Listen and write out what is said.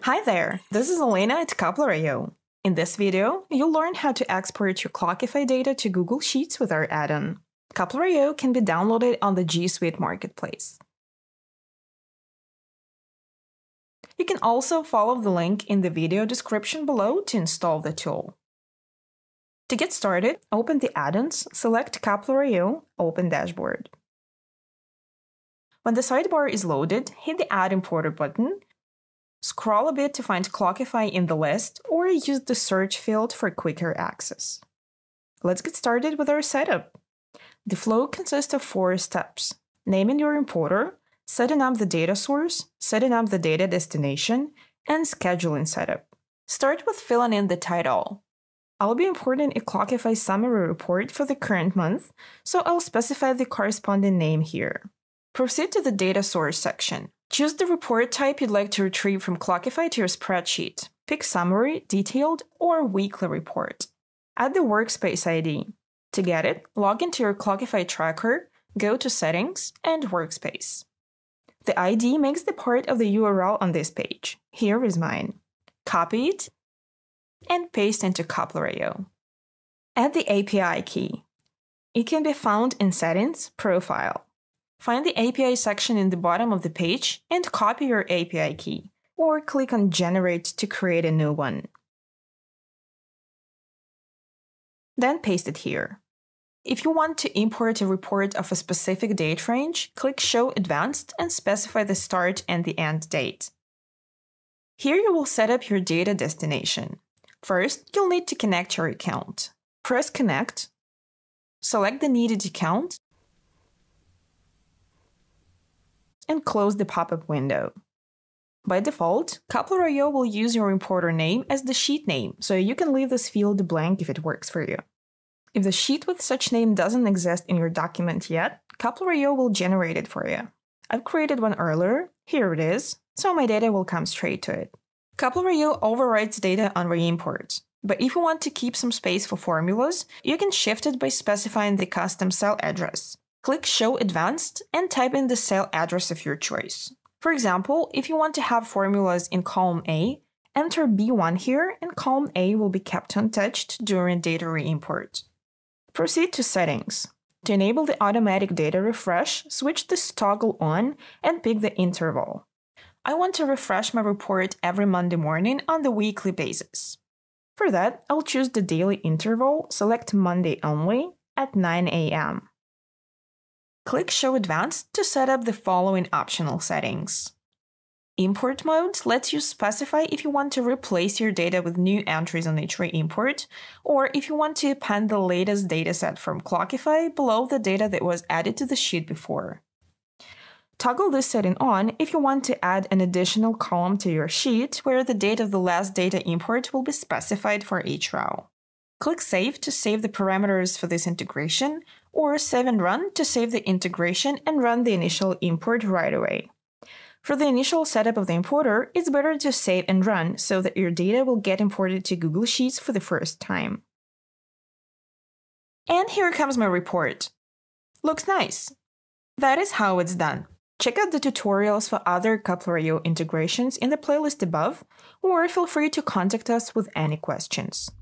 Hi there, this is Elena at Coupler.io. In this video, you'll learn how to export your Clockify data to Google Sheets with our add-on. Coupler.io can be downloaded on the G Suite Marketplace. You can also follow the link in the video description below to install the tool. To get started, open the add-ons, select Coupler.io, open Dashboard. When the sidebar is loaded, hit the Add Importer button Scroll a bit to find Clockify in the list, or use the search field for quicker access. Let's get started with our setup. The flow consists of four steps naming your importer, setting up the data source, setting up the data destination, and scheduling setup. Start with filling in the title. I'll be importing a Clockify summary report for the current month, so I'll specify the corresponding name here. Proceed to the data source section. Choose the report type you'd like to retrieve from Clockify to your spreadsheet. Pick Summary, Detailed, or Weekly Report. Add the Workspace ID. To get it, log into your Clockify tracker, go to Settings, and Workspace. The ID makes the part of the URL on this page. Here is mine. Copy it and paste into Coupler.io. Add the API key. It can be found in Settings, Profile. Find the API section in the bottom of the page and copy your API key, or click on Generate to create a new one. Then paste it here. If you want to import a report of a specific date range, click Show Advanced and specify the start and the end date. Here you will set up your data destination. First, you'll need to connect your account. Press Connect, select the needed account, and close the pop-up window. By default, Coupler.io will use your importer name as the sheet name, so you can leave this field blank if it works for you. If the sheet with such name doesn't exist in your document yet, Coupler.io will generate it for you. I've created one earlier, here it is, so my data will come straight to it. Coupler.io overrides data on reimports, but if you want to keep some space for formulas, you can shift it by specifying the custom cell address. Click Show Advanced and type in the cell address of your choice. For example, if you want to have formulas in column A, enter B1 here and column A will be kept untouched during data reimport. Proceed to Settings. To enable the automatic data refresh, switch this toggle on and pick the interval. I want to refresh my report every Monday morning on the weekly basis. For that, I'll choose the daily interval, select Monday only, at 9 a.m. Click Show Advanced to set up the following optional settings. Import mode lets you specify if you want to replace your data with new entries on each re-import, or if you want to append the latest dataset from Clockify below the data that was added to the sheet before. Toggle this setting on if you want to add an additional column to your sheet where the date of the last data import will be specified for each row. Click Save to save the parameters for this integration, or save and run to save the integration and run the initial import right away. For the initial setup of the importer, it's better to save and run so that your data will get imported to Google Sheets for the first time. And here comes my report. Looks nice. That is how it's done. Check out the tutorials for other Coupler.io integrations in the playlist above, or feel free to contact us with any questions.